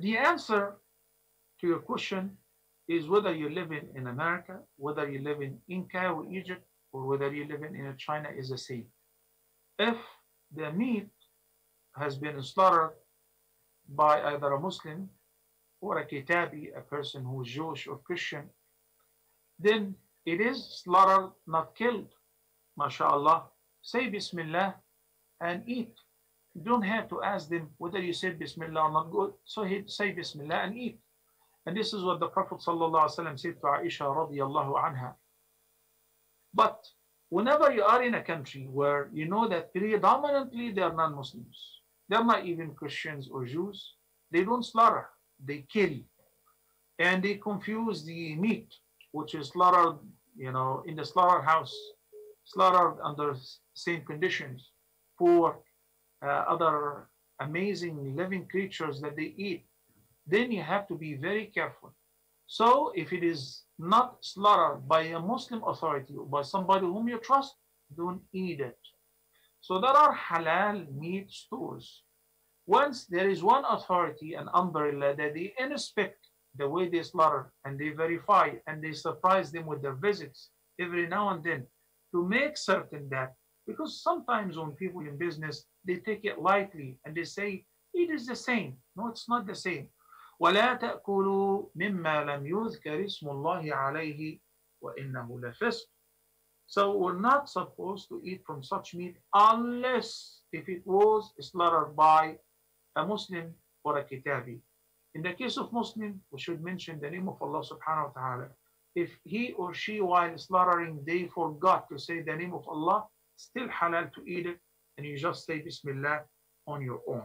the answer to your question is whether you're living in America, whether you're living in Cairo, Egypt, or whether you're living in China is the same. If the meat has been slaughtered by either a Muslim or a Kitabi, a person who is Jewish or Christian, then it is slaughtered, not killed. MashaAllah. Say Bismillah and eat. You don't have to ask them whether you said Bismillah or not good. So he say Bismillah and eat. And this is what the Prophet ﷺ said to Aisha radiallahu anha. But whenever you are in a country where you know that predominantly they are non-Muslims, they're not even Christians or Jews, they don't slaughter, they kill. And they confuse the meat, which is slaughtered, you know, in the slaughterhouse, slaughtered under same conditions for Uh, other amazing living creatures that they eat, then you have to be very careful. So if it is not slaughtered by a Muslim authority or by somebody whom you trust, don't eat it. So there are halal meat stores. Once there is one authority, an umbrella, that they inspect the way they slaughter and they verify and they surprise them with their visits every now and then to make certain that because sometimes when people in business they take it lightly and they say it is the same no it's not the same ولا تأكلوا مما لم يذكر اسم الله عليه وإنه لفسق so we're not supposed to eat from such meat unless if it was slaughtered by a Muslim or a Kitabi. In the case of Muslim, we should mention the name of Allah subhanahu wa ta'ala. If he or she while slaughtering, they forgot to say the name of Allah, still halal to eat it, and you just say Bismillah on your own.